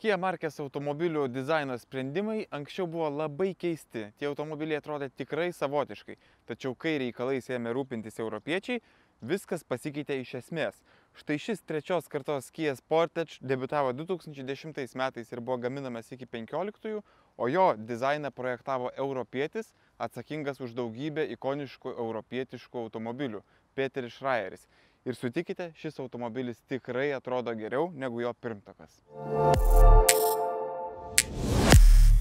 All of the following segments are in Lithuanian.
Kia markės automobilių dizaino sprendimai anksčiau buvo labai keisti. Tie automobiliai atrodė tikrai savotiškai. Tačiau kai reikalais ėmė rūpintis europiečiai, viskas pasikeitė iš esmės. Štai šis trečios kartos Kia Sportage debutavo 2010 metais ir buvo gaminamas iki 15-ųjų, o jo dizainą projektavo europietis, atsakingas už daugybę ikoniškų europietiškų automobilių - Peteris Schreieris. Ir sutikite, šis automobilis tikrai atrodo geriau negu jo pirmtakas.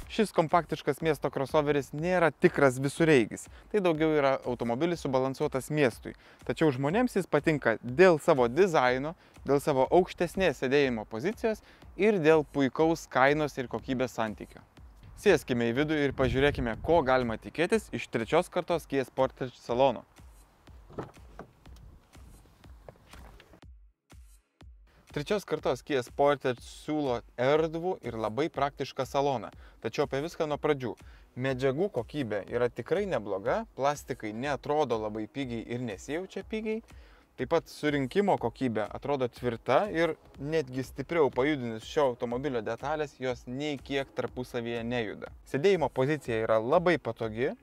Šis kompaktiškas miesto crossoveris nėra tikras visureigis. Tai daugiau yra automobilis subalansuotas miestui. Tačiau žmonėms jis patinka dėl savo dizaino, dėl savo aukštesnės sėdėjimo pozicijos ir dėl puikaus kainos ir kokybės santykio. Sėskime į vidų ir pažiūrėkime, ko galima tikėtis iš trečios kartos Kia Sportage salono. Trečios kartos Kia Sportage siūlo erdvų ir labai praktišką saloną. Tačiau apie viską nuo pradžių. Medžiagų kokybė yra tikrai nebloga, plastikai neatrodo labai pigiai ir nesijaučia pigiai. Taip pat surinkimo kokybė atrodo tvirta ir netgi stipriau pajudinus šio automobilio detalės, jos nei kiek tarpusavyje nejuda. Sėdėjimo pozicija yra labai patogi,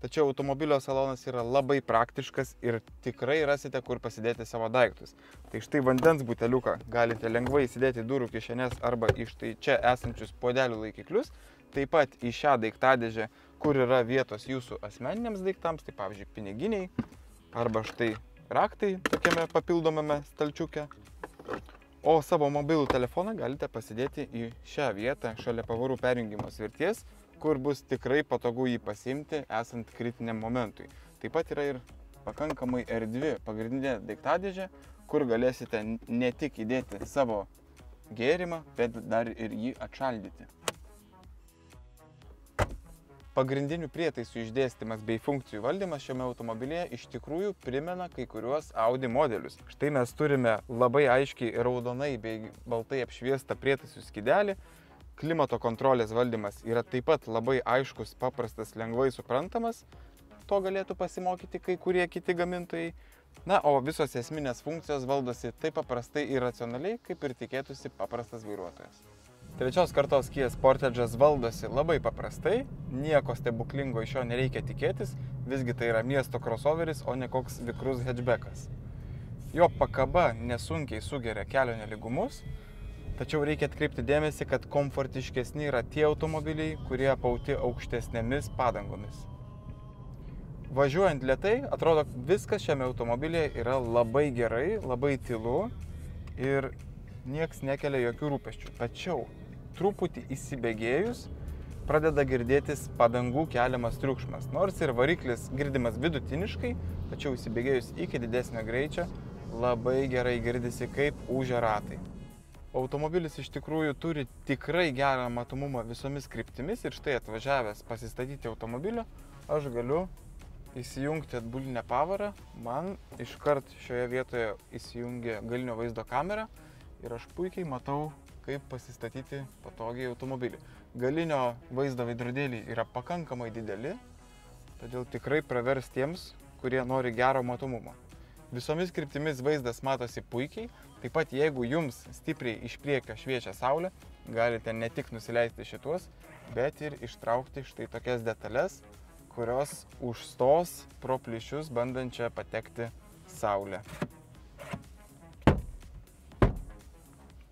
tačiau automobilio salonas yra labai praktiškas ir tikrai rasite kur pasidėti savo daiktus. Tai štai vandens buteliuką galite lengvai įsidėti durų kišenės arba į štai čia esančius podelių laikiklius, taip pat į šią daiktadėžę, kur yra vietos jūsų asmeniniams daiktams, tai pavyzdžiui piniginiai arba štai raktai tokiame papildomame stalčiuke. O savo mobilų telefoną galite pasidėti į šią vietą šalia pavarų perjungimo svirties, kur bus tikrai patogu jį pasimti esant kritiniam momentui. Taip pat yra ir pakankamai erdvi pagrindinė daiktadėžė, kur galėsite ne tik įdėti savo gėrimą, bet dar ir jį atšaldyti. Pagrindinių prietaisų išdėstymas bei funkcijų valdymas šiame automobilyje iš tikrųjų primena kai kuriuos Audi modelius. Štai mes turime labai aiškiai raudonai bei baltai apšviestą prietaisų skidelį, klimato kontrolės valdymas yra taip pat labai aiškus, paprastas, lengvai suprantamas. To galėtų pasimokyti kai kurie kiti gamintojai. Na, o visos esminės funkcijos valdosi taip paprastai ir racionaliai, kaip ir tikėtųsi paprastas vairuotojas. Trečios kartos Kia Sportage'as valdosi labai paprastai, nieko stebuklingo iš jo nereikia tikėtis, visgi tai yra miesto crossoveris, o ne koks vikrus hatchbackas. Jo pakaba nesunkiai sugeria kelio neligumus, tačiau reikia atkreipti dėmesį, kad komfortiškesni yra tie automobiliai, kurie pauti aukštesnėmis padangomis. Važiuojant lietai, atrodo, viskas šiame automobilyje yra labai gerai, labai tylu ir nieks nekelia jokių rūpeščių. Tačiau truputį įsibėgėjus pradeda girdėtis padangų keliamas triukšmas. Nors ir variklis girdimas vidutiniškai, tačiau įsibėgėjus iki didesnio greičio labai gerai girdisi kaip užia ratai. Automobilis iš tikrųjų turi tikrai gerą matomumą visomis kryptimis ir štai atvažiavęs pasistatyti automobilio, aš galiu įsijungti atbulinę pavarą. Man iškart šioje vietoje įsijungia galinio vaizdo kamera ir aš puikiai matau, kaip pasistatyti patogiai automobilį. Galinio vaizdo veidrodėliai yra pakankamai dideli, todėl tikrai pravers tiems, kurie nori gero matomumo. Visomis kryptimis vaizdas matosi puikiai, taip pat jeigu jums stipriai iš priekio šviečia saulė, galite ne tik nusileisti šitos, bet ir ištraukti štai tokias detalės, kurios užstos pro plyšius bandančią patekti saulę.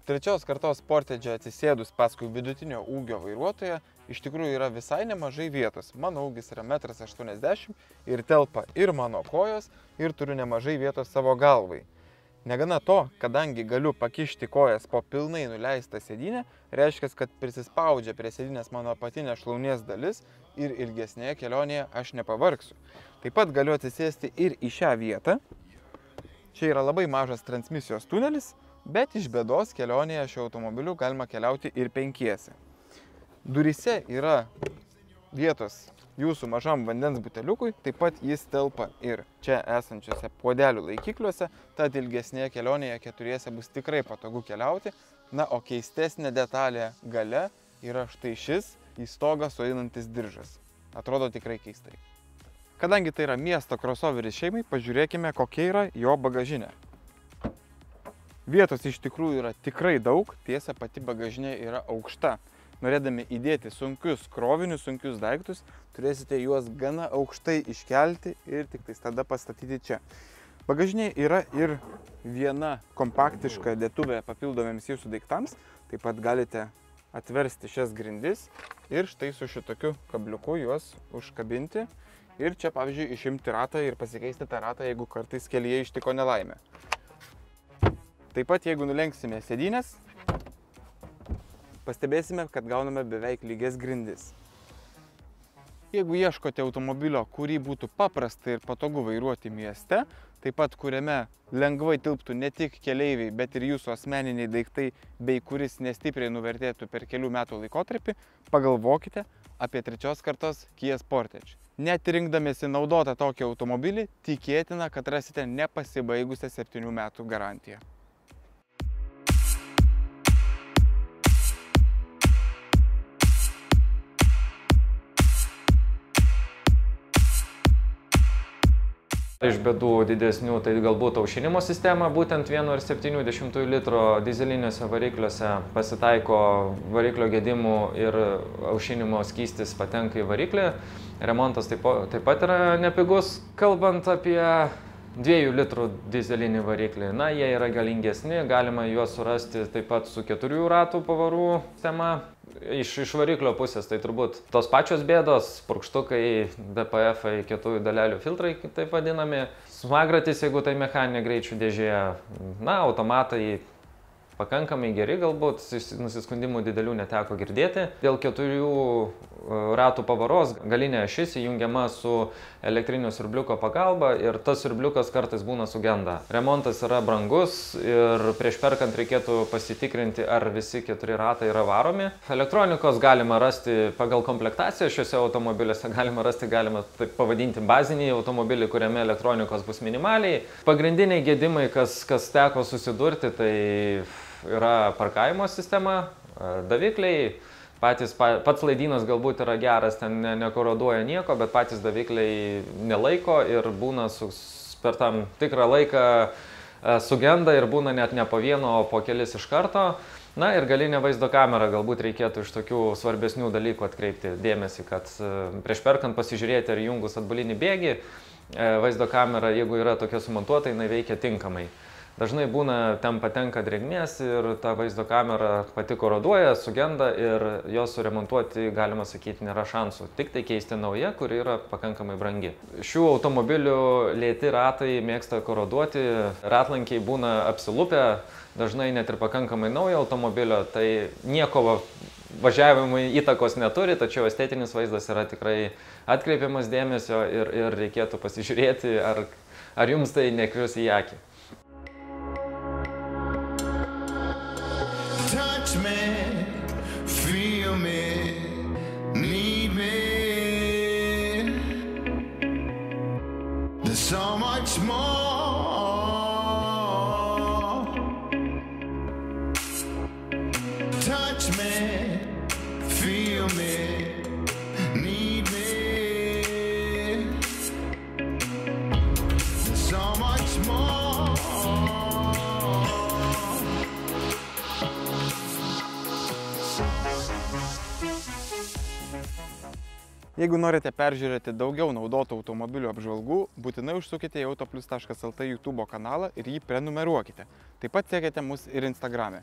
Trečios kartos Sportage atsisėdus paskui vidutinio ūgio vairuotoją iš tikrųjų yra visai nemažai vietos. Mano ūgis yra 1,80 m ir telpa ir mano kojos, ir turiu nemažai vietos savo galvai. Negana to, kadangi galiu pakišti kojas po pilnai nuleistą sėdynę, reiškia, kad prisispaudžia prie sėdynės mano apatinė šlaunies dalis ir ilgesnėje kelionėje aš nepavargsiu. Taip pat galiu atsisėsti ir į šią vietą. Čia yra labai mažas transmisijos tunelis, bet iš bėdos kelionėje šiuo automobiliu galima keliauti ir penkiese. Durise yra vietos jūsų mažam vandens buteliukui, taip pat jis telpa ir čia esančiose puodelių laikikliuose, tad ilgesnėje kelionėje keturiese bus tikrai patogu keliauti. Na, o keistesnė detalė gale yra štai šis į stogą sueinantis diržas. Atrodo tikrai keistai. Kadangi tai yra miesto crossoveris šeimai, pažiūrėkime, kokia yra jo bagažinė. Vietos iš tikrųjų yra tikrai daug, tiesa pati bagažinė yra aukšta. Norėdami įdėti sunkius krovinius, sunkius daiktus, turėsite juos gana aukštai iškelti ir tik tais tada pastatyti čia. Bagažinė yra ir viena kompaktiška dėtuvė papildomiems jūsų daiktams. Taip pat galite atversti šias grindis ir štai su šitokiu kabliuku juos užkabinti. Ir čia, pavyzdžiui, išimti ratą ir pasikeisti tą ratą, jeigu kartais kelyje ištiko nelaimė. Taip pat, jeigu nulenksime sėdynės, pastebėsime, kad gauname beveik lygias grindis. Jeigu ieškote automobilio, kurį būtų paprasta ir patogu vairuoti mieste, taip pat kuriame lengvai tilptų ne tik keleiviai, bet ir jūsų asmeniniai daiktai, bei kuris nestipriai nuvertėtų per kelių metų laikotarpį, pagalvokite apie trečios kartos Kia Sportage. Net rinkdamėsi naudotą tokį automobilį, tikėtina, kad rasite nepasibaigusią 7 metų garantiją. Iš bėdų didesnių tai galbūt aušinimo sistema, būtent 1,7 litro dizeliniuose varikliuose pasitaiko variklio gedimų ir aušinimo skystis patenka į variklį. Remontas taip, taip pat yra nepigus. Kalbant apie 2 litrų dizelinį variklį. Na, jie yra galingesni, galima juos surasti taip pat su 4 ratų pavarų sistema. Iš, iš variklio pusės tai turbūt tos pačios bėdos, purkštukai, DPF, kietųjų dalelių filtrai, taip vadinami. Smagratis, jeigu tai mechaninė greičių dėžė, na, automatai pakankamai geri, galbūt nusiskundimų didelių neteko girdėti. Dėl keturių e, ratų pavaros galinė ašis įjungiama su elektrinio siurbliuko pagalba ir tas siurbliukas kartais būna sugenda. Remontas yra brangus ir prieš perkant reikėtų pasitikrinti, ar visi keturi ratai yra varomi. Elektronikos galima rasti pagal komplektaciją šiuose automobiliuose, galima rasti, galima taip pavadinti bazinį automobilį, kuriame elektronikos bus minimaliai. Pagrindiniai gedimai, kas, kas teko susidurti, tai yra parkavimo sistema, davikliai, patys, pats laidynas galbūt yra geras, ten ne, nekoroduoja nieko, bet patys davikliai nelaiko ir būna su, per tam tikrą laiką sugenda ir būna net ne po vieno, o po kelis iš karto. Na ir galinė vaizdo kamera galbūt reikėtų iš tokių svarbesnių dalykų atkreipti dėmesį, kad prieš perkant pasižiūrėti ar jungus atbulinį bėgį, vaizdo kamera, jeigu yra tokia sumontuota, jinai veikia tinkamai. Dažnai būna, ten patenka drėgmės ir ta vaizdo kamera pati koroduoja, sugenda ir jos suremontuoti, galima sakyti, nėra šansų. Tik tai keisti nauja, kuri yra pakankamai brangi. Šių automobilių lėti ratai mėgsta koroduoti, ratlankiai būna apsilupę, dažnai net ir pakankamai naujo automobilio, tai nieko važiavimui įtakos neturi, tačiau estetinis vaizdas yra tikrai atkreipiamas dėmesio ir, ir reikėtų pasižiūrėti, ar, ar jums tai nekrius į akį. touch me, feel me. Jeigu norite peržiūrėti daugiau naudotų automobilių apžvalgų, būtinai užsukite į autoplius.lt YouTube kanalą ir jį prenumeruokite. Taip pat sekite mus ir Instagrame.